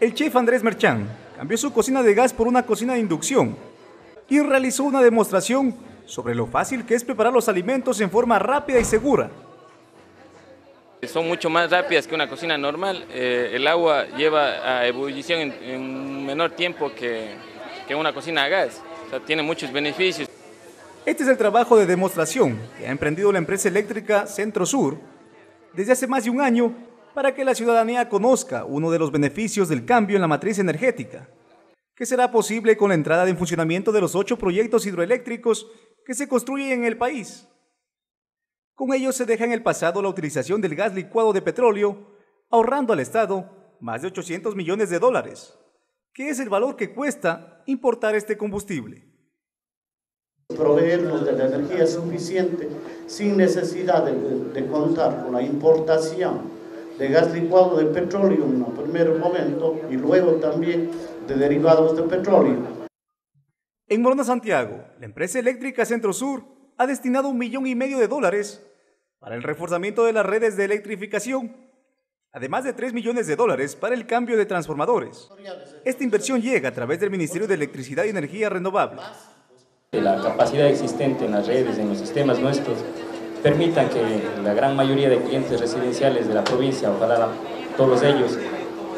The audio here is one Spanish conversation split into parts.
El chef Andrés Merchán cambió su cocina de gas por una cocina de inducción y realizó una demostración sobre lo fácil que es preparar los alimentos en forma rápida y segura. Son mucho más rápidas que una cocina normal. Eh, el agua lleva a ebullición en, en menor tiempo que, que una cocina a gas. O sea, tiene muchos beneficios. Este es el trabajo de demostración que ha emprendido la empresa eléctrica Centro Sur desde hace más de un año para que la ciudadanía conozca uno de los beneficios del cambio en la matriz energética, que será posible con la entrada en funcionamiento de los ocho proyectos hidroeléctricos que se construyen en el país. Con ellos se deja en el pasado la utilización del gas licuado de petróleo, ahorrando al Estado más de 800 millones de dólares, que es el valor que cuesta importar este combustible. Proveernos de la energía suficiente sin necesidad de, de contar con la importación de gas licuado de petróleo en un primer momento y luego también de derivados de petróleo. En Morona, Santiago, la empresa eléctrica Centro Sur ha destinado un millón y medio de dólares para el reforzamiento de las redes de electrificación, además de 3 millones de dólares para el cambio de transformadores. Esta inversión llega a través del Ministerio de Electricidad y Energía Renovable. La capacidad existente en las redes, en los sistemas nuestros, permitan que la gran mayoría de clientes residenciales de la provincia, ojalá todos ellos,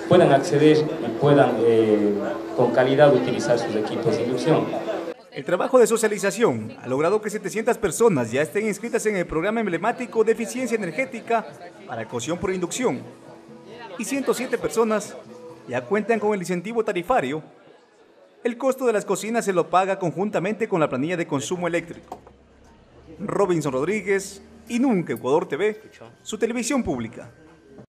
puedan acceder y puedan eh, con calidad utilizar sus equipos de inducción. El trabajo de socialización ha logrado que 700 personas ya estén inscritas en el programa emblemático de eficiencia energética para cocción por inducción y 107 personas ya cuentan con el incentivo tarifario. El costo de las cocinas se lo paga conjuntamente con la planilla de consumo eléctrico. Robinson Rodríguez y Nunca Ecuador TV, su televisión pública.